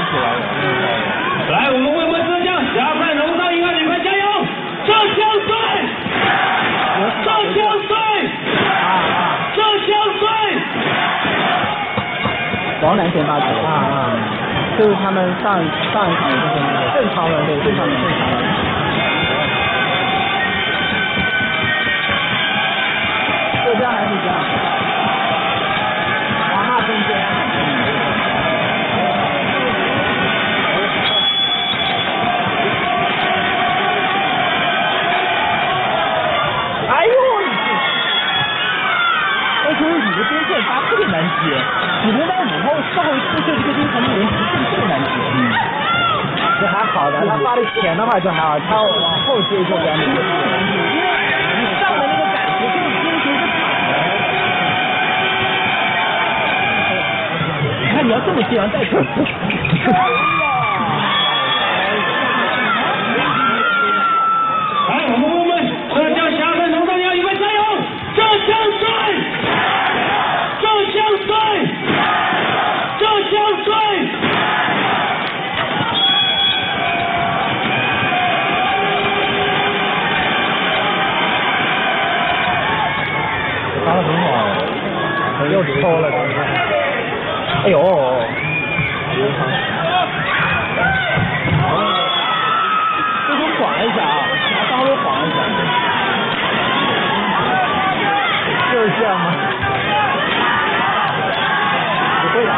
起来了。来，我们为为浙江加快农商银二零快加油！浙江队，浙江队，浙江队。王楠先发球啊啊，就是他们上上一场就是那个正常的对正常的正常人。发特别难接，你能在午后稍微出去这个地方能连直线特别难题。嗯，这还好的，他发的钱的话就还好，他往后接就难接。因为你上的那个感觉就是边球是躺的。你看你要这么接完再传。又抽了，哎呦！这就晃一下啊，稍微晃一下。就是这样吗？不会的。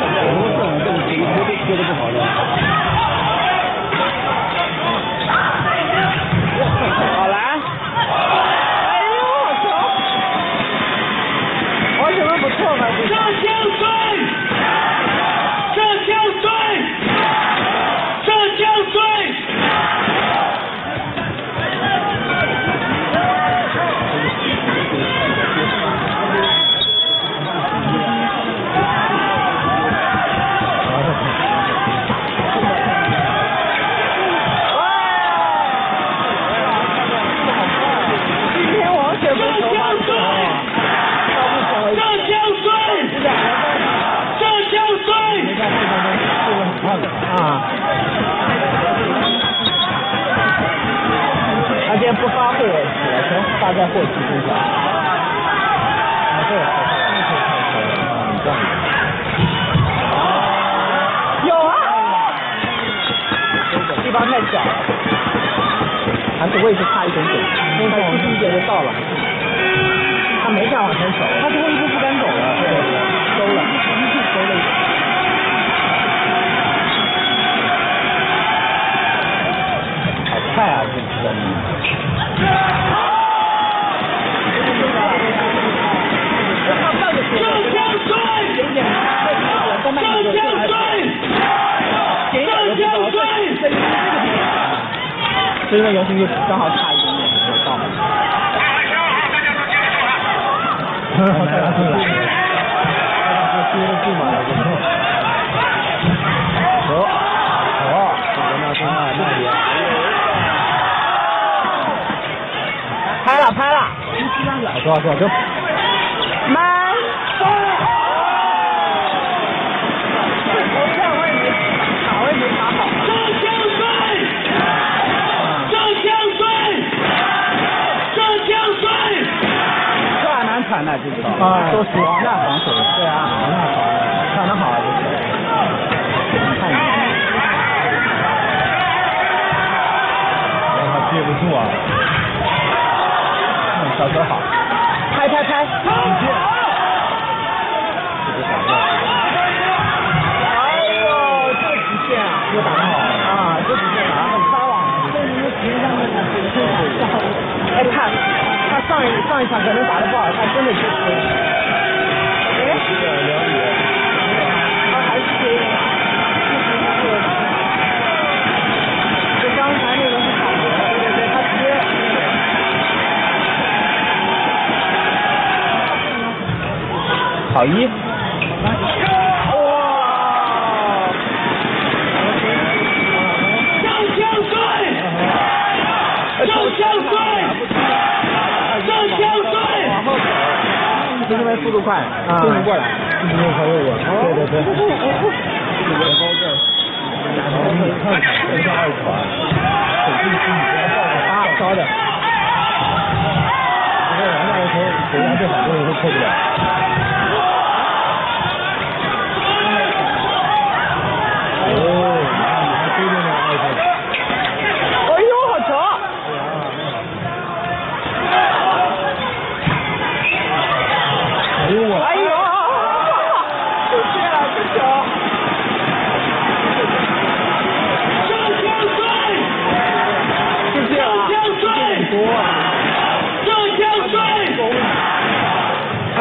我们这种这种接接接的不好的。地方太小，还是位置差一点点，因为他第四节就到了，他没再往前走，他最后一步不敢走了，对，收了，收了一点。好快啊，这个！所以说游戏就刚好差一点点就到了。好带他出来，接得住吗？走，好，那是那那里。拍了拍了，多少多少快，跟不过来，没有超越我。对对对。比我高个，然后你看看，剩下二传，肯定是你要报的啊，高的。因为王大爷从国家队很多人都破不了。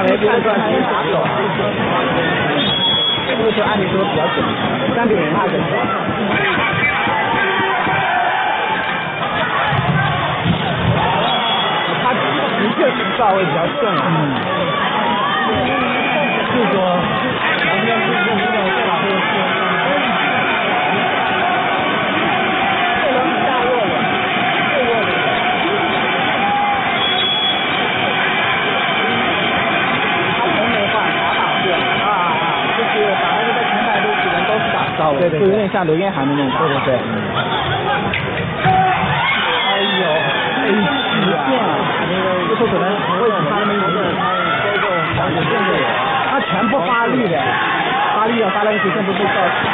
这个算是打手，这个球按理说比较准，三比零他准。他的确是稍微比较顺啊。嗯。就是说，对对，就有点像刘彦涵的那种。对对对。哎呦，哎，极限啊！这时候可能为什么他们有个这个防守线的人，他全部发力的，发力啊，发那个极限都被造死。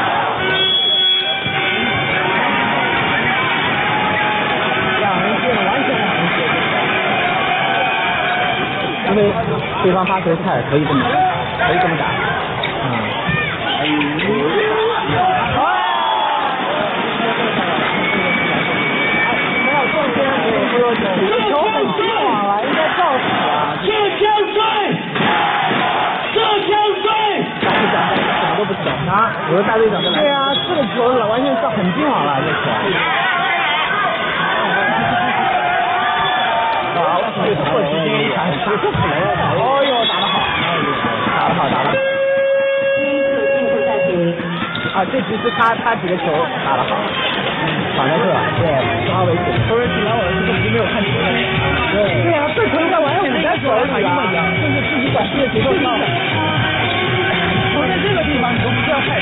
两人线完全两人线。因为对方发球快，可以这么，可以这么打。嗯。这球很爽了，应该照死了。这枪帅，这枪帅。大队长什么都不懂啊！我的大队长在哪？对啊，这个球完全是很近了，这球。好，这个破局一传，打出死了！哦呦，打得好，打得好，打得好。啊，这其实他他几个球打得好。反正是吧？对，稍微紧。稍微紧来，我这个没有看清。对。对啊，这可能在完全不在手里啊，就是自己管自己节奏放的。我在这个地方，你都不需要太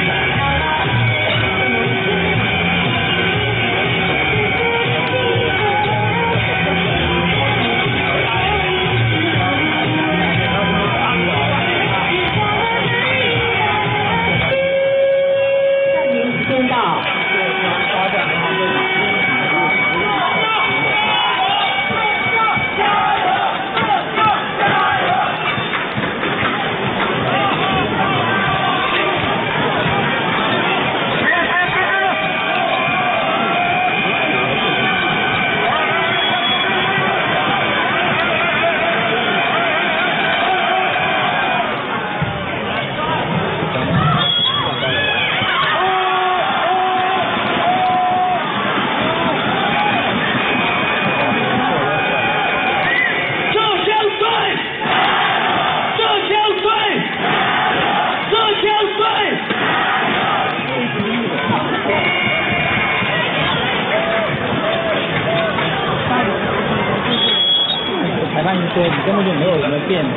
闪。说你根本就没有什么变的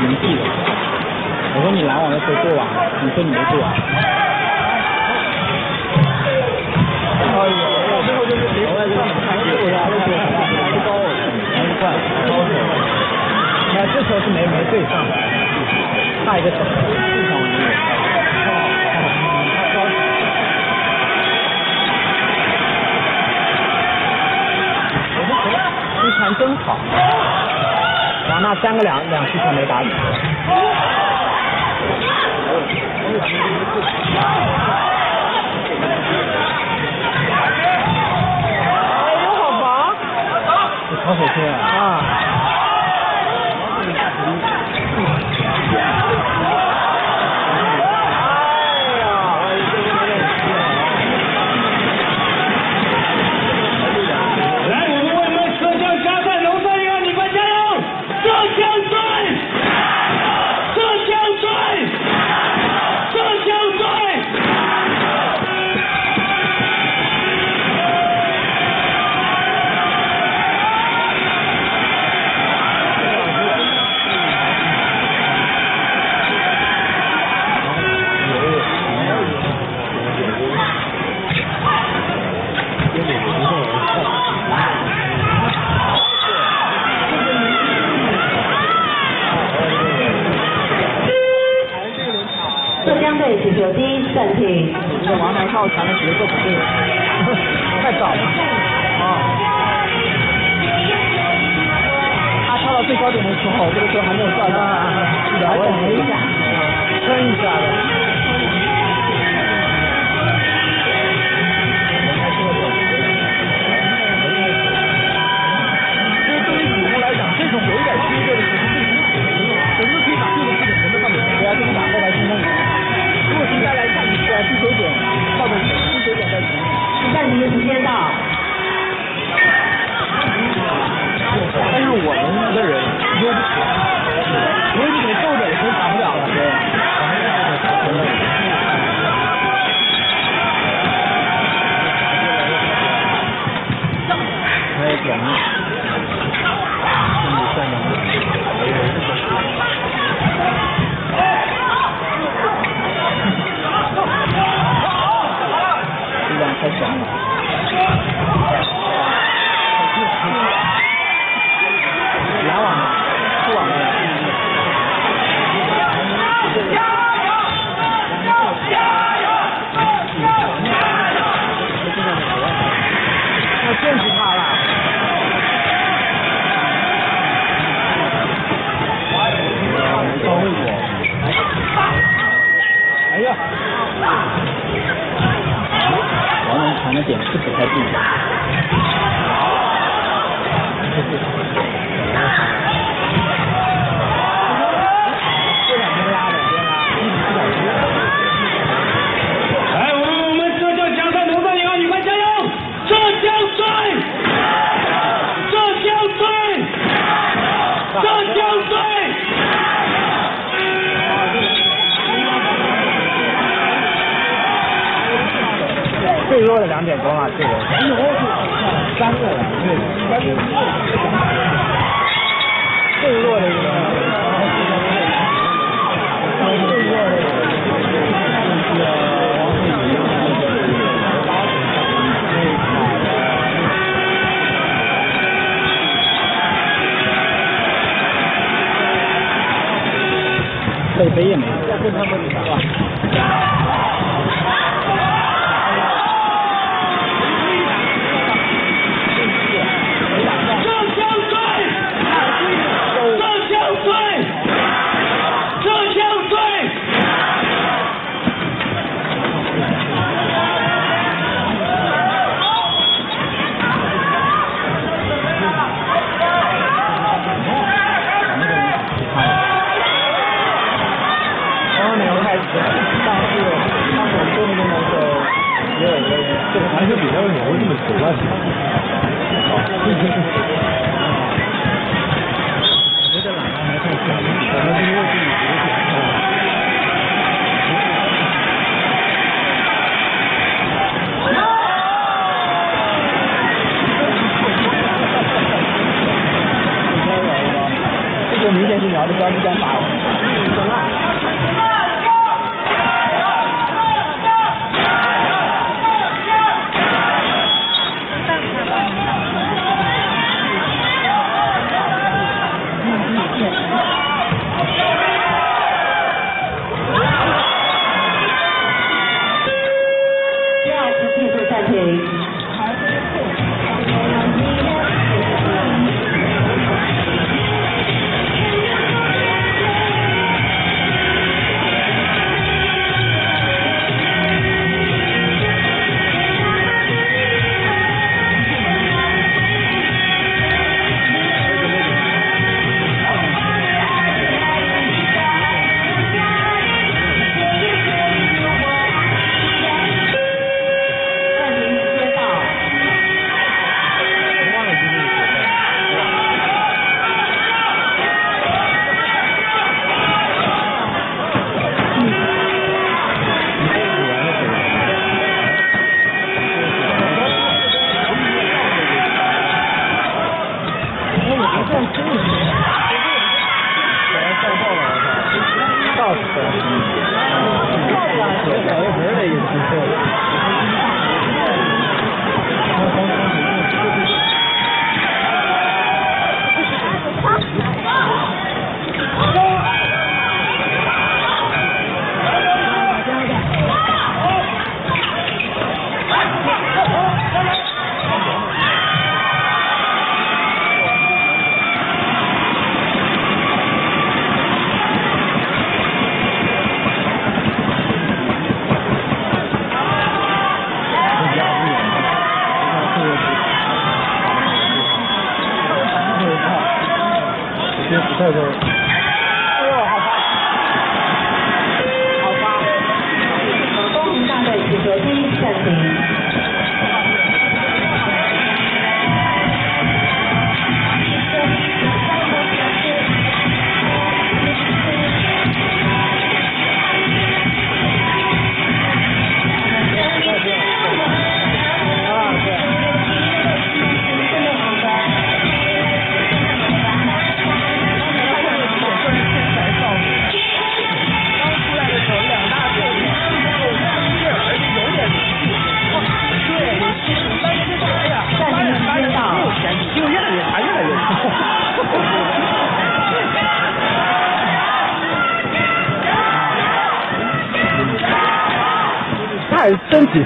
名气的。我说你拦网的时候过网，你说你没过网。哎呦，最后就是谁来上传球呀？这个太高了，难怪高手。那这球是没没对上，差一个手，非常。这传真好。哇，那三个两两次才没打死。哎呦，好棒！这个王楠！跳船的节奏不对，太早了。啊。他跳到最高点的时候，这个时候还没有掉下来，还等了一下，但是我们的人。最弱的两点钟啊，这个三个，对，最弱的一个，最弱的一个，也没有。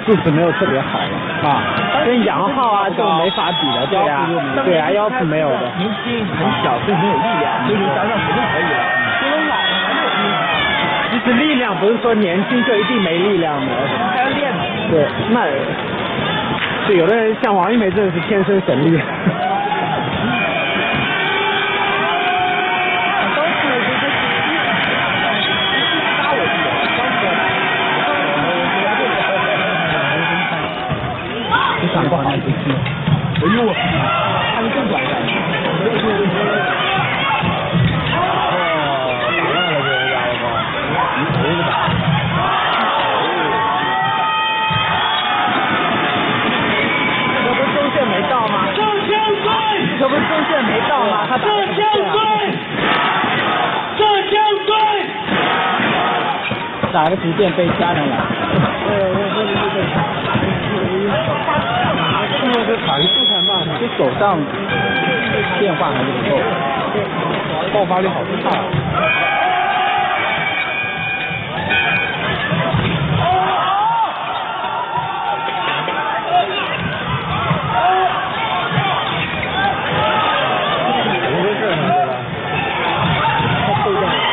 素质没有特别好啊，跟杨浩啊就没法比的，对呀，对呀，腰是没有的，年轻很小，所以没有力量，所以你想想肯定可以了。因为老了还没有力量。其实力量不是说年轻就一定没力量的，还要练。对，那，对，有的人像王一梅真的是天生神力。呦，还能更转一下。哦，打烂了？这人家伙，一头子打。这不是中线没到吗？这江队，这不是中线没到吗？他打这江队，这江队，打个直线被加上来。这个卡一速太慢，这手上变化还是不够，爆发力好差。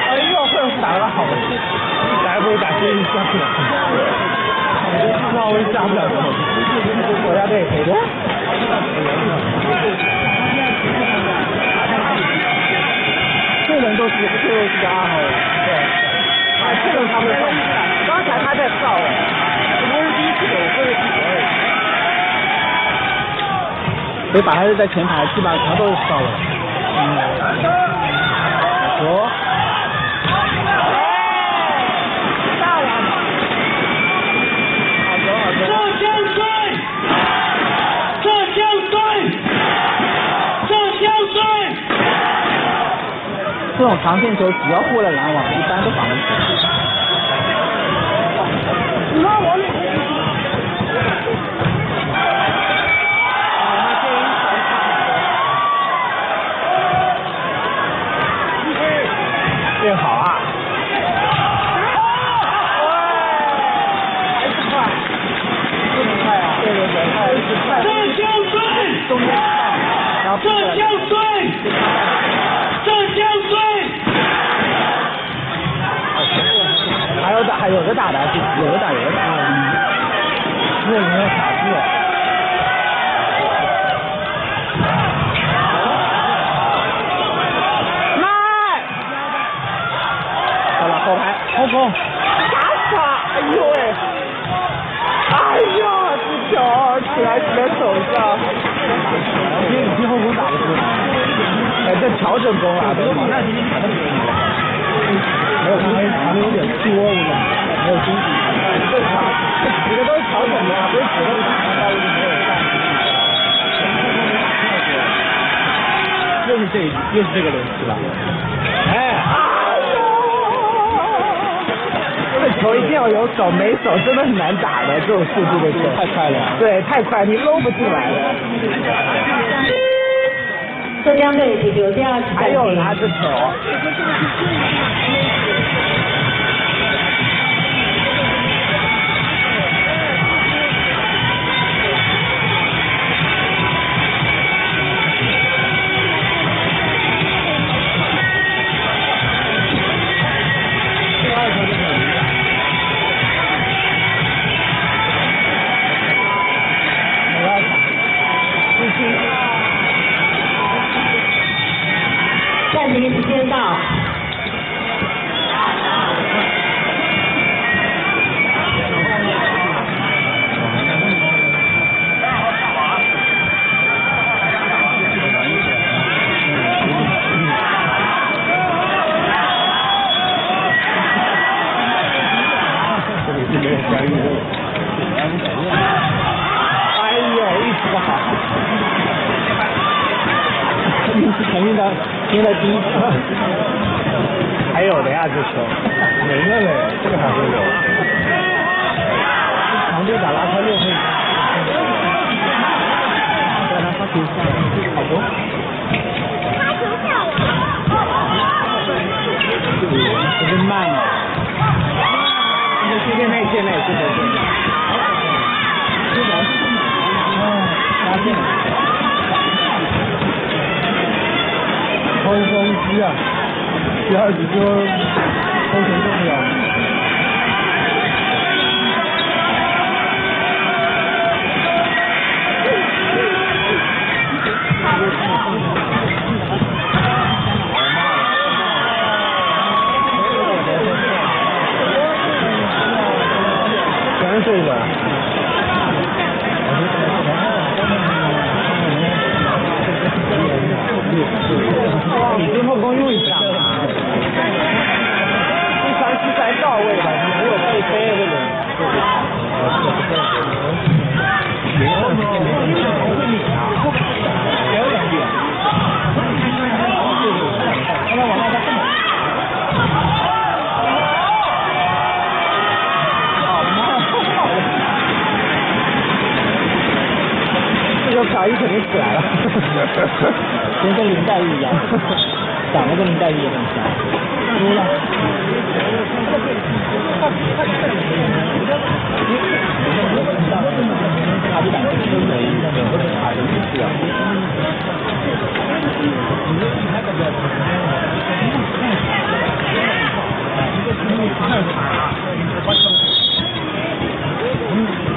哎呦，这是打得好，来不打接一下去了。那我下不了手，国家队谁的？这人都是这都是个阿豪，对，啊，这种他们刚才他在造了，不是第一次有，不是第二次。所以把他是在前排，基本上全都是造了。嗯，我。这江队，这江队，这江队，这种长线球只要过了篮网，一般都防不住。这调整攻啊，没有没有，因为传的有点多，我感觉没有中底。这都是调整的，不是几个都是传到就没有干。又是这一，又是这个轮次了。哎，这球一定要有手，没手真的很难打的，这种速度的球太快了。对，太快，你搂不进来的。浙江队请留第二次还。有拿着球。运气肯定的，第一还有的呀，这球。没了嘞，这个还会有。长队打拉开六分。再拿发球下，好多。有点慢了。现在内线内，现在现在。发抽。风机啊！第二局说抽成重要。我靠，你肯定起来了，人 跟林黛玉一样，长得跟林黛玉也像，